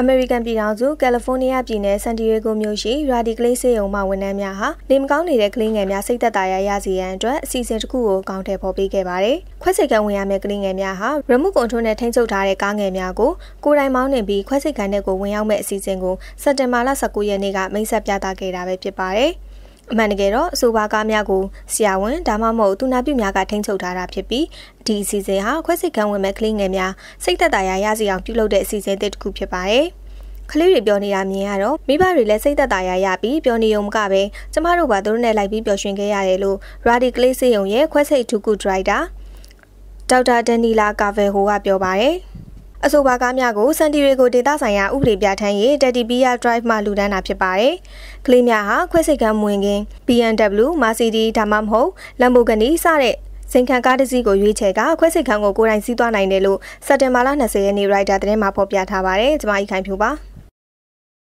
အမေရိကန်ပြည်ထောင်စုကယ်လီဖိုးနီးယားပြည်နယ်ဆန်တီယေဂိုမြို့ရှိရာဒီကလေးစေယုံမှဝန်ထမ်းများဟာနေမကောင်းနေတဲ့ကလေးငယ်များစိတ်သက်သာရရစီရန်အတွက်အစီအစဉ်တစ်ခုကိုကောင်းထည့်ဖော်ပေးခဲ့ပါတယ်။ခွဲစိတ်ကံဝင်ရမယ့်ကလေးငယ်များဟာ remote control နဲ့ထိန်းချုပ်ထားတဲ့ကားငယ်များကိုကိုယ်တိုင်မောင်းနှင်ပြီးခွဲစိတ်ကံတဲ့ကိုဝင်ရောက်မဲ့အစီအစဉ်ကိုစက်တင်ဘာလ19ရက်နေ့ကမိတ်ဆက်ပြသခဲ့တာပဲဖြစ်ပါတယ်။ အမှန်တကယ်တော့အဆိုပါကားများကိုဆရာဝန်ဒါမှမဟုတ်သူနာပြုများကထိန်းချုပ်ထားတာဖြစ်ပြီးဒီအစီအစဉ်ဟာခွဲစိတ်ကံဝင်မဲ့ကလေးငယ်များစိတ်သက်သာရာရစီအောင်ပြုလုပ်တဲ့အစီအစဉ်တစ်ခုဖြစ်ပါတယ်။ကလေးတွေပြောနေတာမြင်ရတော့မိဘတွေလည်းစိတ်သက်သာရာရပြီးပြောနေုံမကပဲကျမတို့ကသူတို့နဲ့လိုက်ပြီးပျော်ရွှင်ခဲ့ရတယ်လို့ Radi Clay စေယုံရဲ့ခွဲစိတ်ထူကူဒရိုက်တာဒေါက်တာဒန်နီလာကာဗယ်ဟိုကပြောပါတယ်။ အဆိုပါကားများကိုစန်တီတွေကိုဒေသဆိုင်ရာဥပဒေပြဋ္ဌာန်းရေးတက်တီပီယာ drive မှလူဒန်းတာဖြစ်ပါတယ်။ကလေးများဟာခွဲစိတ်ကမ်းမဝင်ခင် BMW, Mercedes ဒါမှမဟုတ် Lamborghini စတဲ့စိန်ခံကားတစ်စီးကိုရွေးချယ်ကခွဲစိတ်ခန်းကိုကိုယ်တိုင်စီးသွားနိုင်တယ်လို့စက်တင်ဘာလ20ရက်နေ့ Rider သတင်းမှာဖော်ပြထားပါတယ်။ကျွန်မအိခိုင်ဖြူပါ။